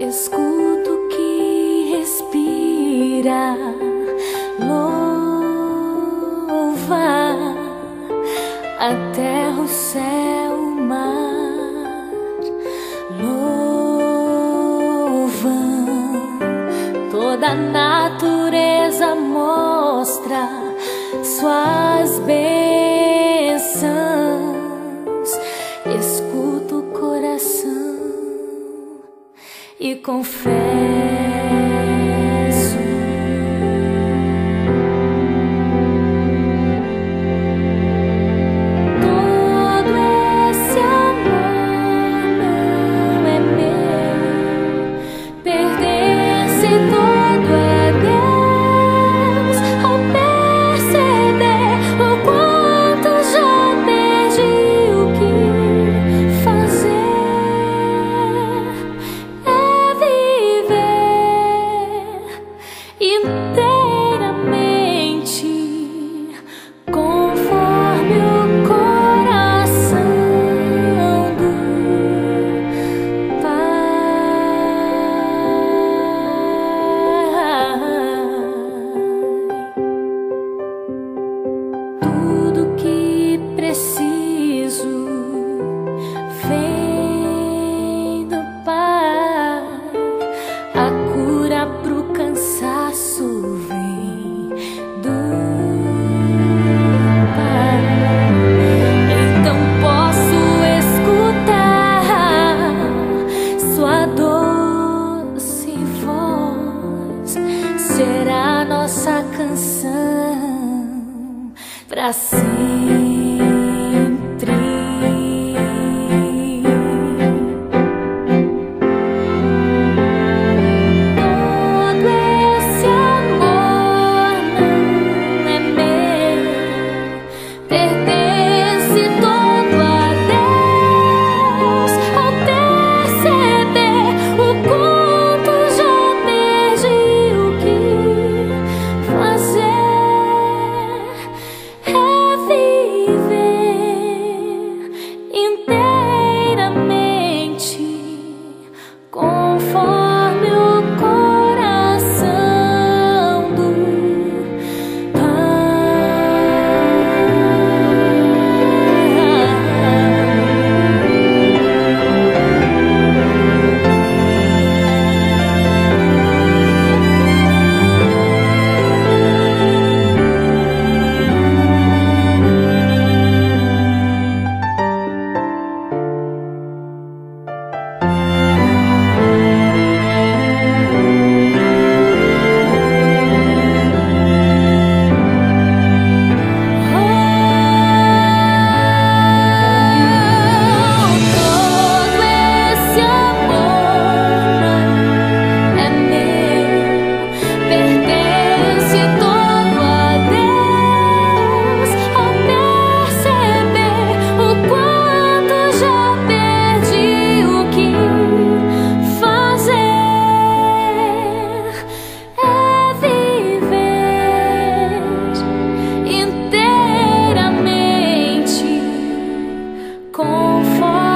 Escuto que respira, louva a terra, o céu, o mar. Louvam toda a natureza mostra sua confesso. nossa canção pra sempre. so